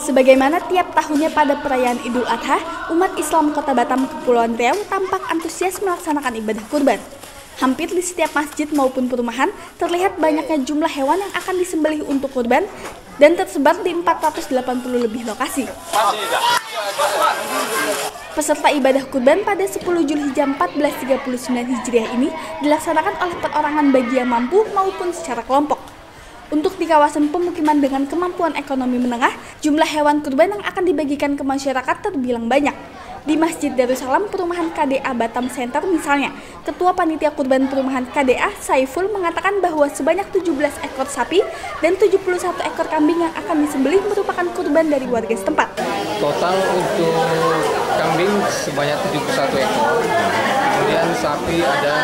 Sebagaimana tiap tahunnya pada perayaan Idul Adha, umat Islam Kota Batam Kepulauan Riau tampak antusias melaksanakan ibadah kurban. Hampir di setiap masjid maupun perumahan terlihat banyaknya jumlah hewan yang akan disembelih untuk kurban dan tersebar di 480 lebih lokasi. Peserta ibadah kurban pada 10 Julhijjah 1439 Hijriah ini dilaksanakan oleh perorangan bagi yang mampu maupun secara kelompok. Untuk di kawasan pemukiman dengan kemampuan ekonomi menengah, jumlah hewan kurban yang akan dibagikan ke masyarakat terbilang banyak. Di Masjid Darussalam Perumahan KDA Batam Center misalnya, Ketua Panitia Kurban Perumahan KDA Saiful mengatakan bahwa sebanyak 17 ekor sapi dan 71 ekor kambing yang akan disembelih merupakan kurban dari warga setempat. Total untuk kambing sebanyak 71 ekor, kemudian sapi ada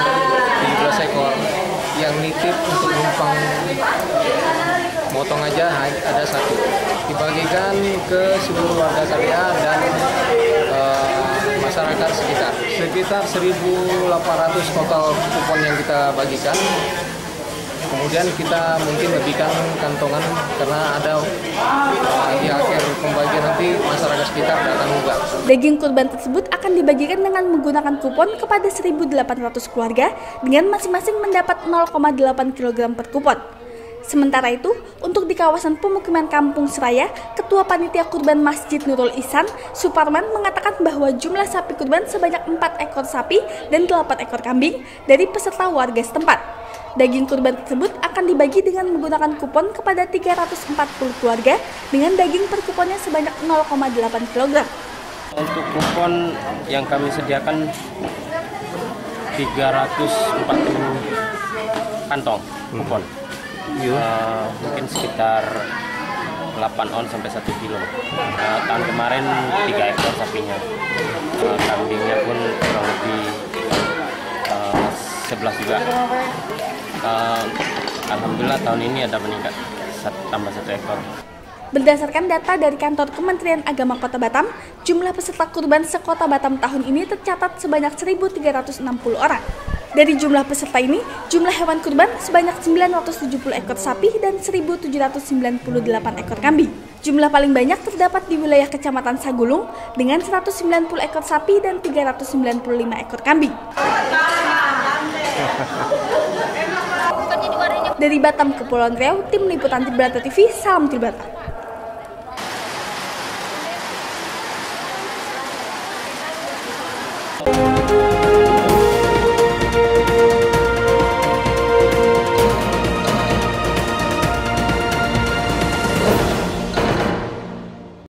17 ekor, yang nitip untuk numpang motong aja ada satu. Dibagikan ke seluruh warga KDA dan uh, masyarakat sekitar. Sekitar 1.800 total kupon yang kita bagikan kemudian kita mungkin lebihkan kantongan karena ada uh, di akhir pembagian nanti masyarakat sekitar datang juga. Daging kurban tersebut akan dibagikan dengan menggunakan kupon kepada 1.800 keluarga dengan masing-masing mendapat 0,8 kg per kupon. Sementara itu, untuk di kawasan pemukiman Kampung Seraya, Ketua Panitia Kurban Masjid Nurul Ihsan, Suparman mengatakan bahwa jumlah sapi kurban sebanyak 4 ekor sapi dan 8 ekor kambing dari peserta warga setempat. Daging kurban tersebut akan dibagi dengan menggunakan kupon kepada 340 keluarga dengan daging per kuponnya sebanyak 0,8 kg. Untuk kupon yang kami sediakan 340 kantong kupon. Uh, mungkin sekitar 8 on sampai 1 kilo. Uh, tahun kemarin 3 ekor sapinya. Uh, kambingnya pun kurang lebih uh, 11 juga uh, alhamdulillah tahun ini ada meningkat tambah satu ekor. Berdasarkan data dari kantor Kementerian Agama Kota Batam, jumlah peserta kurban sekota Batam tahun ini tercatat sebanyak 1.360 orang. Dari jumlah peserta ini, jumlah hewan kurban sebanyak 970 ekor sapi dan 1.798 ekor kambing. Jumlah paling banyak terdapat di wilayah Kecamatan Sagulung dengan 190 ekor sapi dan 395 ekor kambing. Dari Batam ke Pulau Riau, tim liputan Tribrata TV, salam Tribrata. Thank